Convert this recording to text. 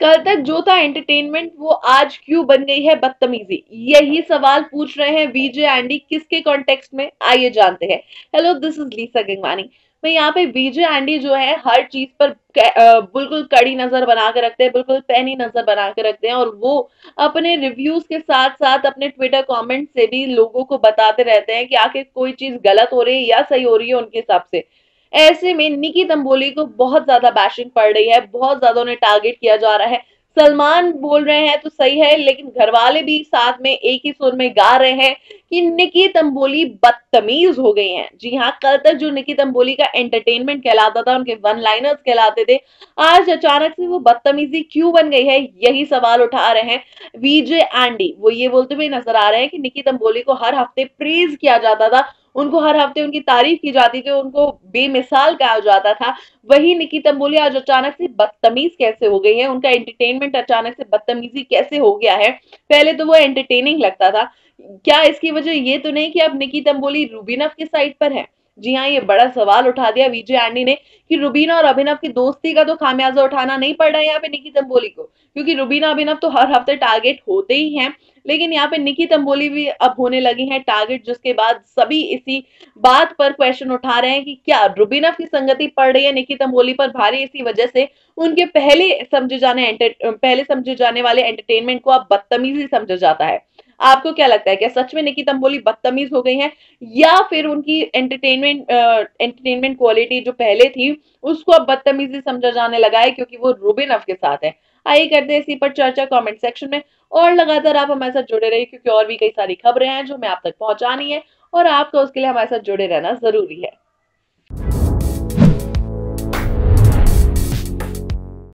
कल तक जो था एंटरटेनमेंट वो आज क्यों बन गई है बदतमीजी? यही सवाल पूछ रहे हैं विजय एंडी किसके कॉन्टेक्स्ट में? आइए जानते हैं। Hello this is Lisa Gangwani मैं यहाँ पे विजय एंडी जो है, हर चीज़ पर बिल्कुल कड़ी नज़र बना के रखते हैं, बिल्कुल पैनी नज़र बना के रखते हैं और वो अपने रिव्यूज़ के साथ साथ अपने ट्विटर कमेंट से भी लोगों को बताते रहते हैं कि आखिर कोई चीज़ गलत हो रही है या सही हो रही है उनके हिसाब से। ऐसे में निकी तंबोली को बहुत ज़्यादा बैशिंग पड़ रही है, बहुत ज़्यादा उन्हें टारगेट किया जा रहा है। सलमान बोल रहे हैं तो सही है, लेकिन घर वाले भी साथ में एक ही सुर में गा रहे हैं कि निकी तंबोली बदतमीज हो गई हैं। जी हाँ कल तक जो निकी तंबोली का एंटरटेनमेंट कहलाता था, उनके वन लाइनर्स कहलाते थे, आज अचानक से वो बदतमीजी क्यों बन गई है, यही सवाल उठा रहे हैं वीजे एंडी। वो ये बोलते हुए नज़र आ रहे हैं कि निकी तंबोली को हर हफ़्ते प्रेज किया जाता था उनको हर हफ़्ते उनकी तारीफ़ की जाती थी, उनको बेमिसाल कहा जाता था। वही निकी तंबोली आज अचानक से बदतमीज कैसे हो गई है? उनका एंटरटेनमेंट अचानक से बदतमीजी कैसे हो गया है? पहले तो वो एंटरटेनिंग लगता था। क्या इसकी वजह ये तो नहीं कि अब निकी तंबोली रूबीनफ के साइड पर है? जी हाँ ये बड़ा सवाल उठा दिया विजय एंडी ने कि रुबीना और अभिनव की दोस्ती का तो खामियाजा उठाना नहीं पड़ रहा है यहाँ पे निकी तंबोली को, क्योंकि रुबीना अभिनव तो हर हफ़्ते टारगेट होते ही हैं, लेकिन यहाँ पे निकी तंबोली भी अब होने लगी हैं टारगेट जिसके बाद सभी इसी बात पर क्वेश्चन उठा रहे हैं कि क्या रुबीनव की संगति पड़ रही है निकी तंबोली पर? भारी इसी वजह से उनके पहले समझे जाने पहले समझे जाने वाले एंटरटेनमेंट को अब बदतमीजी समझा जाता है। आपको क्या लगता है? क्या सच में निकी तंबोली बदतमीज हो गई हैं? या फिर उनकी एंटरटेनमेंट एंटरटेनमेंट क्वालिटी जो पहले थी, उसको अब बदतमीजी समझा जाने लगा है क्योंकि वो रूबिन अफ के साथ है। आइए करते हैं इसी पर चर्चा कमेंट सेक्शन में। और लगातार आप हमारे साथ जुड़े रहिए क्योंकि और भी कई सारी खबरें हैं जो मैं आप तक पहुंचानी है और आपको उसके लिए हमारे साथ जुड़े रहना ज़रूरी है।